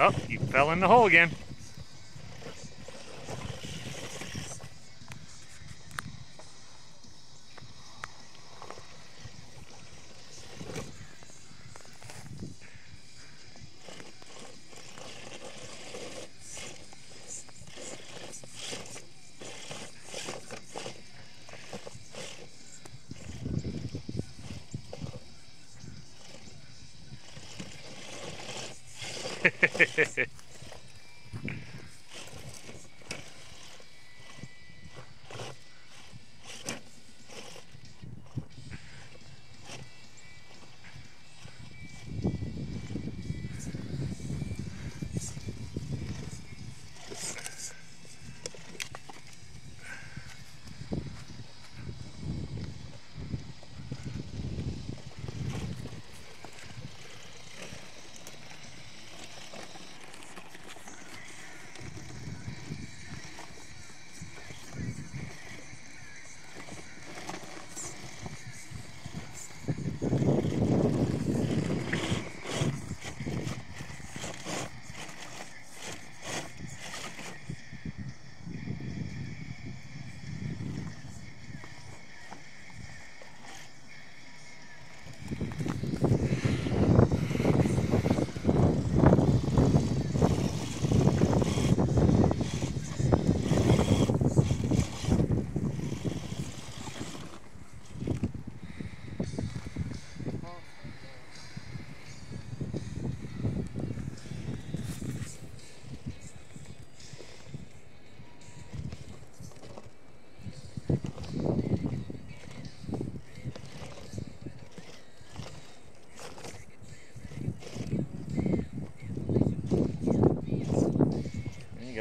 Oh, you fell in the hole again. You got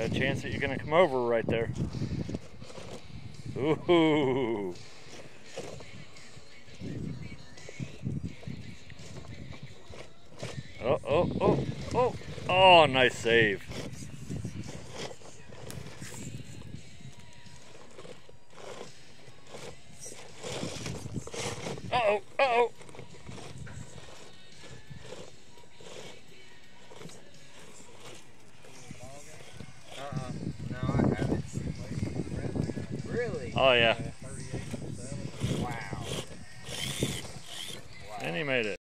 a chance that you're to come over right there. Ooh. Oh, oh, oh, oh. Oh, nice save. Oh, yeah. Wow. And he made it.